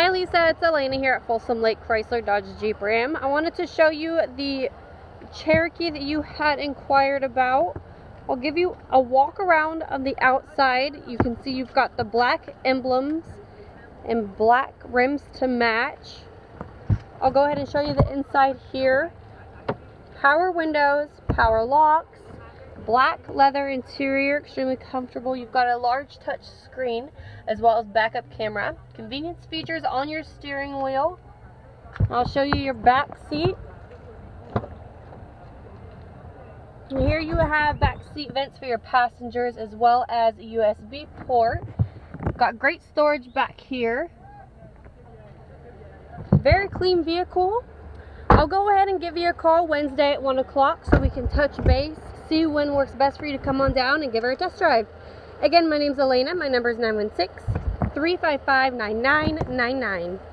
Hi Lisa, it's Elena here at Folsom Lake Chrysler Dodge Jeep Ram. I wanted to show you the Cherokee that you had inquired about. I'll give you a walk around of the outside. You can see you've got the black emblems and black rims to match. I'll go ahead and show you the inside here. Power windows, power locks, black leather interior, extremely comfortable. You've got a large touch screen as well as backup camera. Convenience features on your steering wheel. I'll show you your back seat. And here you have back seat vents for your passengers as well as a USB port. Got great storage back here. Very clean vehicle. I'll go ahead and give you a call Wednesday at 1 o'clock so we can touch base, see when works best for you to come on down and give her a test drive. Again, my name's Elena. My number is 916 355 9999.